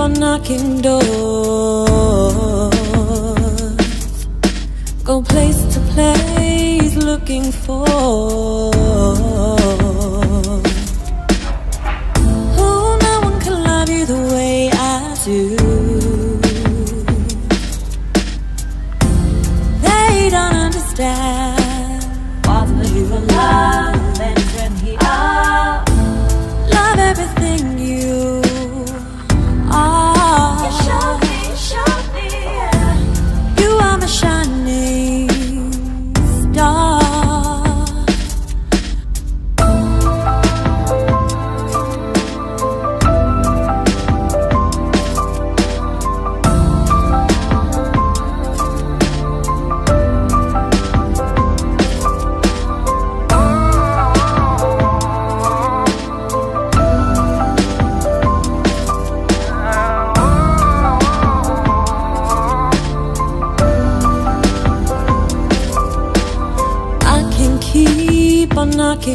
up on knocking doors. Go place to place looking for. Oh, no one can love you the way I do. They don't understand.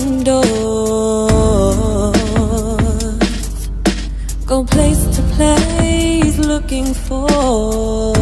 Doors Go place to place looking for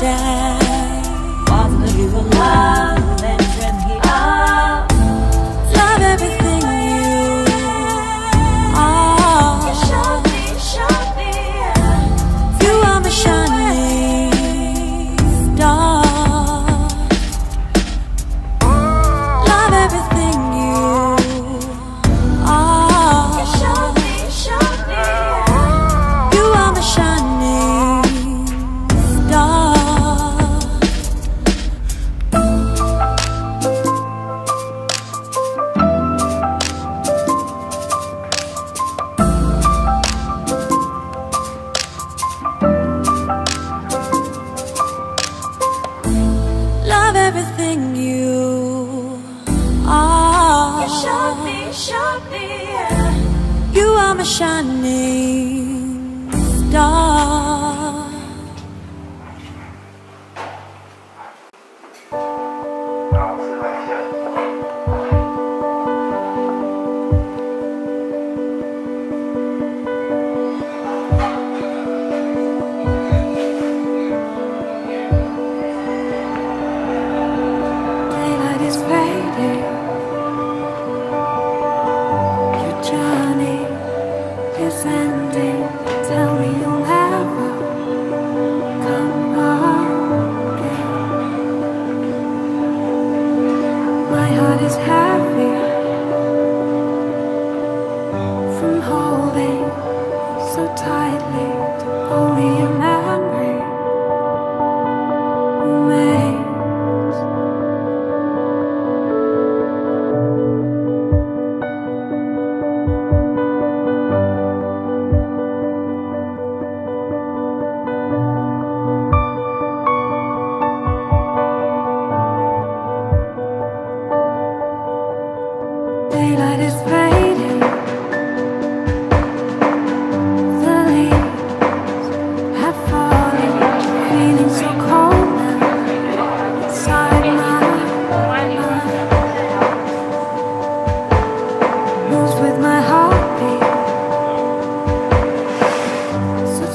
die. A shining star. so tightly, only imagine.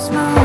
smile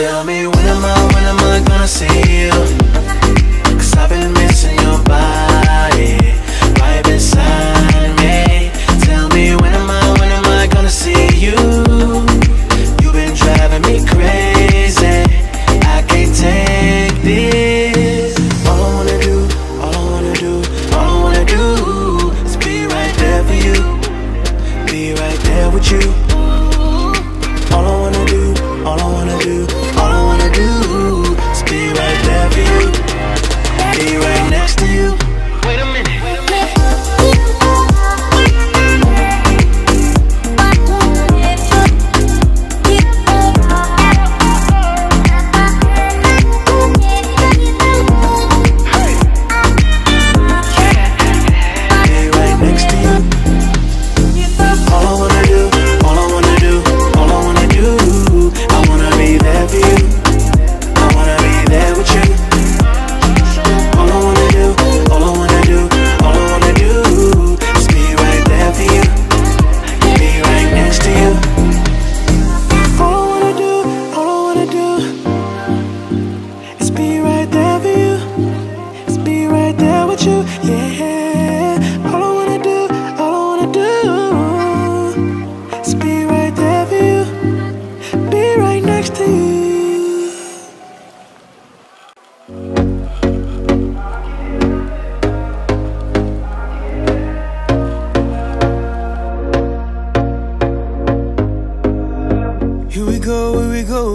Tell me when am I, when am I gonna see you? Cause I've been missing